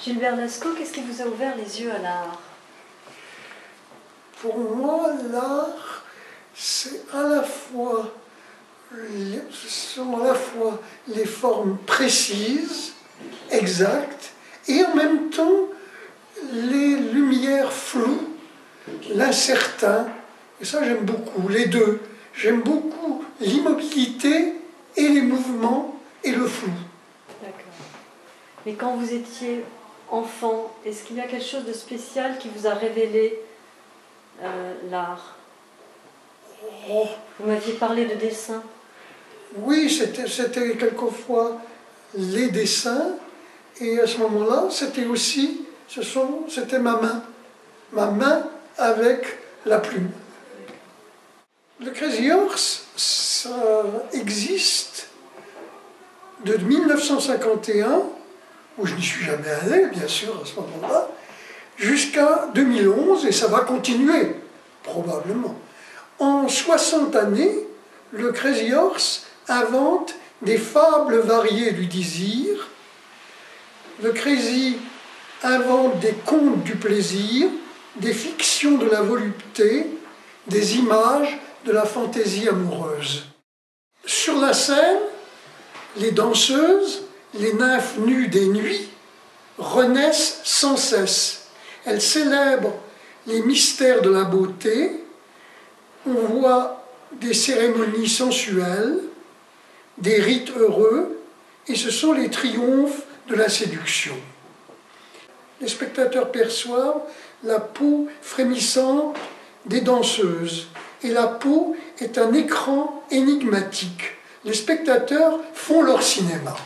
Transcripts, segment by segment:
Gilbert Lascaux, qu'est-ce qui vous a ouvert les yeux à l'art Pour moi, l'art, c'est à la fois, les- ce sont à la fois les formes précises, exactes, et en même temps les lumières floues, l'incertain. Et ça, j'aime beaucoup, les deux. J'aime beaucoup l'immobilité et les mouvements et le flou. D'accord. Mais quand vous étiez enfant, est-ce qu'il y a quelque chose de spécial qui vous a révélé euh, l'art? Oh, Vous m'aviez parlé de dessin. Oui, c'était quelquefois les dessins, et à ce moment-là, c'était aussi, c'était ma main, ma main avec la plume. Le Crazy Horse, ça existe de 1951, où je n'y suis jamais allé, bien sûr, à ce moment-là, jusqu'à 2011, et ça va continuer, probablement. En 60 années, le Crazy Horse invente des fables variées du désir. Le Crazy invente des contes du plaisir, des fictions de la volupté, des images de la fantaisie amoureuse. Sur la scène, les danseuses, les nymphes nues des nuits, renaissent sans cesse. Elles célèbrent les mystères de la beauté, on voit des cérémonies sensuelles, des rites heureux, et ce sont les triomphes de la séduction. Les spectateurs perçoivent la peau frémissante des danseuses, et la peau est un écran énigmatique. Les spectateurs font leur cinéma.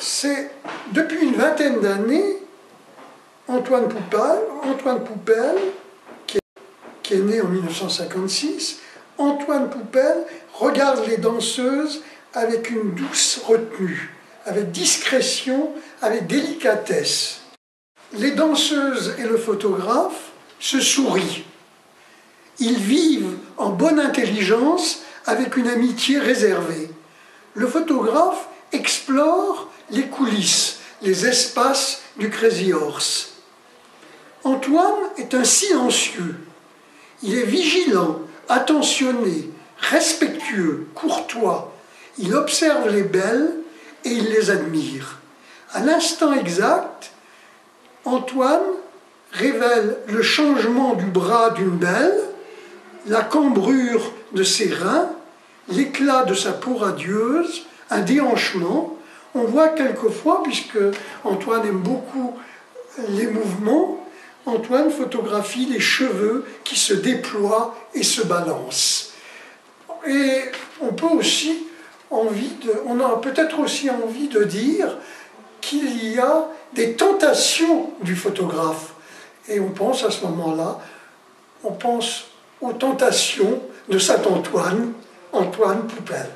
C'est depuis une vingtaine d'années, Antoine Poupel, Antoine Poupel qui est né en 1956, Antoine Poupel regarde les danseuses avec une douce retenue, avec discrétion, avec délicatesse. Les danseuses et le photographe se sourient. Ils vivent en bonne intelligence avec une amitié réservée. Le photographe explore les coulisses, les espaces du Crazy Horse. Antoine est un silencieux. Il est vigilant, attentionné, respectueux, courtois. Il observe les belles et il les admire. À l'instant exact, Antoine révèle le changement du bras d'une belle, la cambrure de ses reins, l'éclat de sa peau radieuse, un déhanchement. On voit quelquefois, puisque Antoine aime beaucoup les mouvements, Antoine photographie les cheveux qui se déploient et se balancent. Et on peut aussi envie de, on a peut-être aussi envie de dire qu'il y a des tentations du photographe. Et on pense à ce moment-là, on pense aux tentations de Saint Antoine, Antoine Poupel.